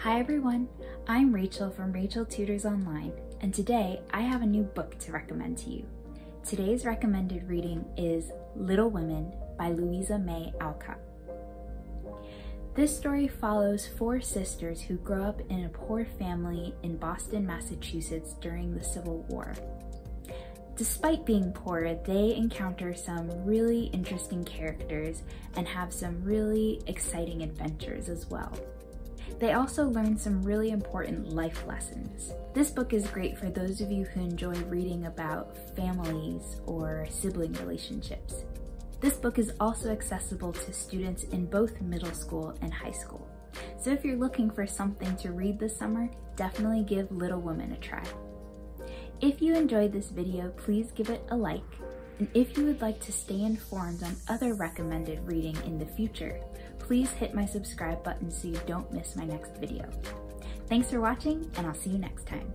Hi everyone, I'm Rachel from Rachel Tutors Online, and today I have a new book to recommend to you. Today's recommended reading is Little Women by Louisa May Alcott. This story follows four sisters who grow up in a poor family in Boston, Massachusetts during the Civil War. Despite being poor, they encounter some really interesting characters and have some really exciting adventures as well. They also learn some really important life lessons. This book is great for those of you who enjoy reading about families or sibling relationships. This book is also accessible to students in both middle school and high school. So if you're looking for something to read this summer, definitely give Little Women a try. If you enjoyed this video, please give it a like. And if you would like to stay informed on other recommended reading in the future, please hit my subscribe button so you don't miss my next video. Thanks for watching and I'll see you next time.